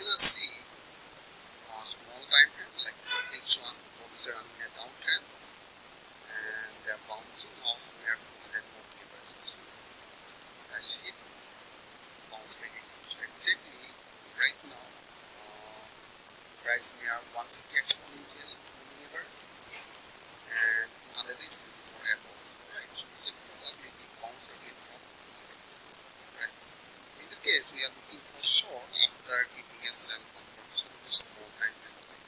particular C a small time frame like H1 obviously running a downtrend and they are bouncing off near 100 monthly prices. I see it bounce making so exactly right now uh, price near 150 exponential moving average case, we are looking for short after giving a sell confirmation with small time frame like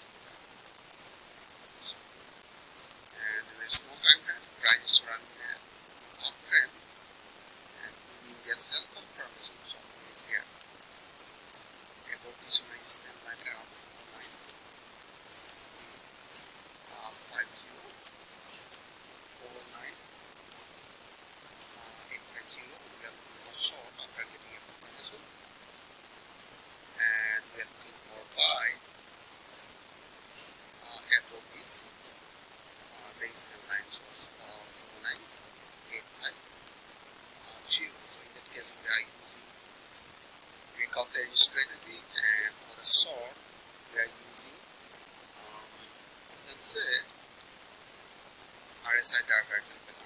and in a small time frame, price is running an uptrend and we need a sell confirmation somewhere here above this Uh, uh, resistance line around uh, 4 calculating strategy and for the short we are using um, let's say RSI divergence pattern